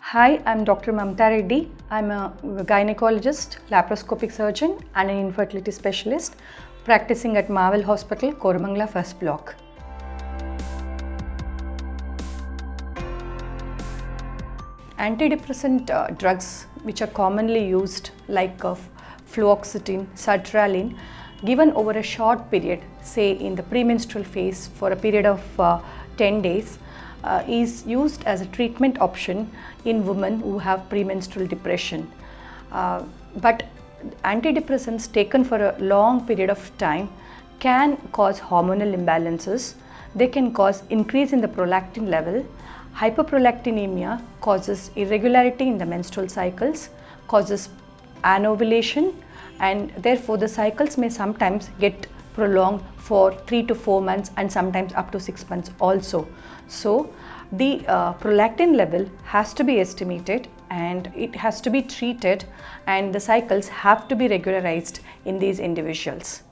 Hi, I'm Dr. Mamatha Reddy. I'm a gynecologist, laparoscopic surgeon, and an infertility specialist practicing at Marvel Hospital, Koramangala First Block. Antidepressant uh, drugs, which are commonly used, like uh, fluoxetine, sertraline, given over a short period, say in the premenstrual phase for a period of uh, 10 days, uh, is used as a treatment option in women who have premenstrual depression. Uh, but antidepressants taken for a long period of time can cause hormonal imbalances. They can cause increase in the prolactin level. Hyperprolactinemia causes irregularity in the menstrual cycles, causes anovulation, and therefore the cycles may sometimes get prolonged for 3 to 4 months and sometimes up to 6 months also. So the uh, prolactin level has to be estimated and it has to be treated and the cycles have to be regularized in these individuals.